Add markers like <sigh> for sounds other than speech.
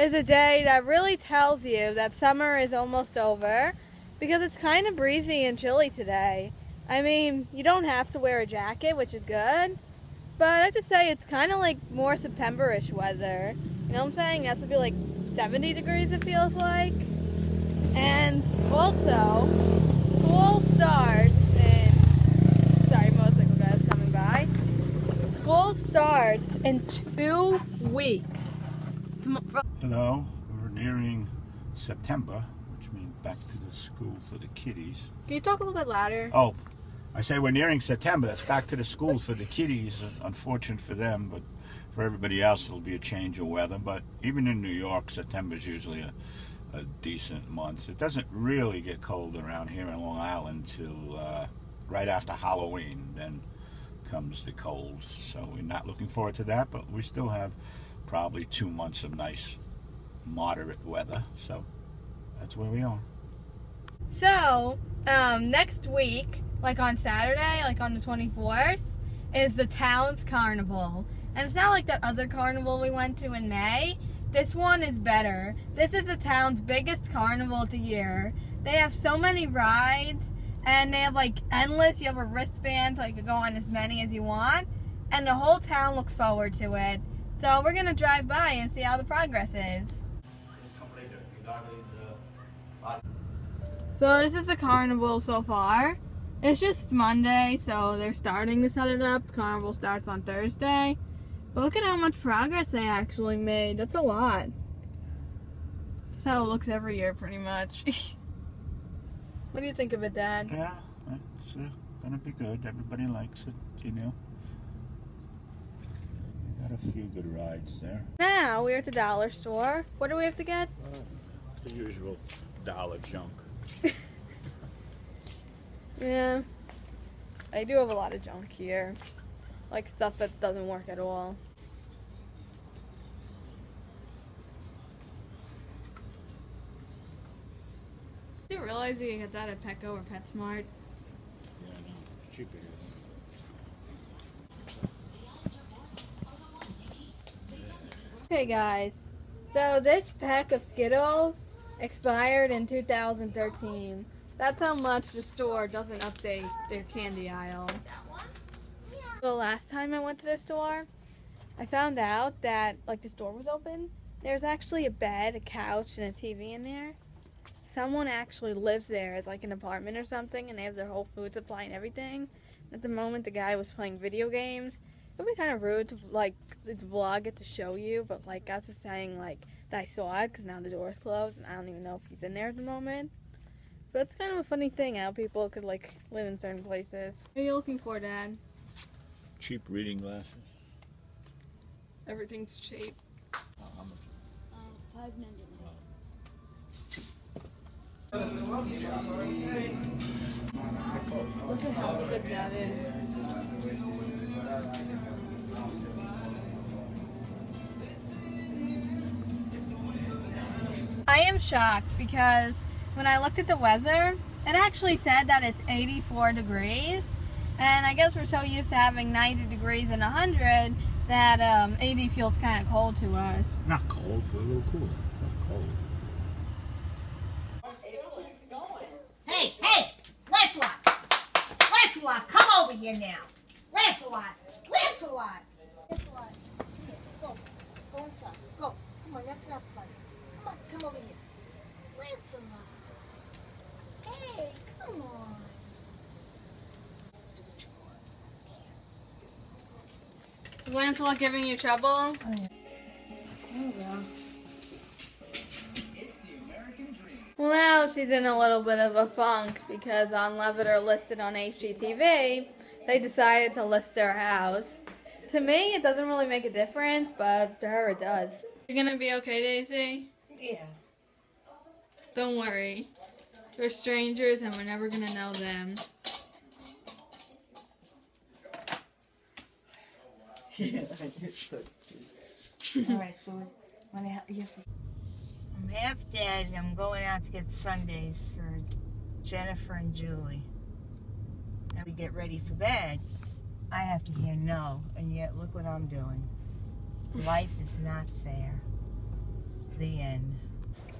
a day that really tells you that summer is almost over because it's kind of breezy and chilly today. I mean, you don't have to wear a jacket, which is good, but I have to say it's kind of like more September-ish weather. You know what I'm saying? It has to be like 70 degrees, it feels like. And also, school starts in, sorry, motorcycle guys coming by. School starts in two weeks. Hello, we're nearing September, which means back to the school for the kiddies. Can you talk a little bit louder? Oh, I say we're nearing September. That's back to the school for the kiddies. Unfortunate for them, but for everybody else, it'll be a change of weather. But even in New York, September is usually a, a decent month. It doesn't really get cold around here in Long Island till uh, right after Halloween. Then comes the cold. So we're not looking forward to that, but we still have probably two months of nice, moderate weather. So that's where we are. So, um, next week, like on Saturday, like on the 24th, is the town's carnival. And it's not like that other carnival we went to in May. This one is better. This is the town's biggest carnival of the year. They have so many rides and they have like endless. You have a wristband so you can go on as many as you want. And the whole town looks forward to it. So we're gonna drive by and see how the progress is. So this is the carnival so far. It's just Monday, so they're starting to set it up. Carnival starts on Thursday. But look at how much progress they actually made. That's a lot. That's how it looks every year, pretty much. <laughs> what do you think of it, Dad? Yeah, it's uh, gonna be good. Everybody likes it, you know. We got a few good rides there. Now we're at the dollar store. What do we have to get? Uh, the usual dollar junk. <laughs> Yeah. I do have a lot of junk here. Like stuff that doesn't work at all. Did you realize you can get that at Petco or PetSmart? Yeah, I know. Cheaper here. Okay guys, so this pack of Skittles expired in 2013. That's how much the store doesn't update their candy aisle. The last time I went to the store, I found out that like the store was open. There's actually a bed, a couch, and a TV in there. Someone actually lives there as like an apartment or something, and they have their whole food supply and everything. At the moment, the guy was playing video games. It would be kind of rude to like vlog it to show you, but like I was just saying like that I saw it because now the door's closed and I don't even know if he's in there at the moment. So that's kind of a funny thing how people could like live in certain places. What are you looking for, Dad? Cheap reading glasses. Everything's cheap. Oh, how much? Five ninety nine. Look at how good that is. Shocked because when I looked at the weather, it actually said that it's 84 degrees. And I guess we're so used to having 90 degrees and 100 that um, 80 feels kind of cold to us. Not cold, but a little cooler. Not cold. Hey, hey, Lancelot! Lancelot, come over here now. Lancelot, Lancelot. Lancelot, here, go. Go inside. Go. Come on, that's not funny. Come on, come over here. Lancelot. Hey, come on. Is Lancelot giving you trouble? Well, now she's in a little bit of a funk because on Love It or List It on HGTV, they decided to list their house. To me, it doesn't really make a difference, but to her it does. You gonna be okay, Daisy? Yeah. Don't worry. We're strangers and we're never gonna know them. Yeah, it's <laughs> so cute. All right, so when I, you have to. I'm half dead and I'm going out to get sundaes for Jennifer and Julie. And to get ready for bed, I have to hear no, and yet look what I'm doing. Life is not fair. The end.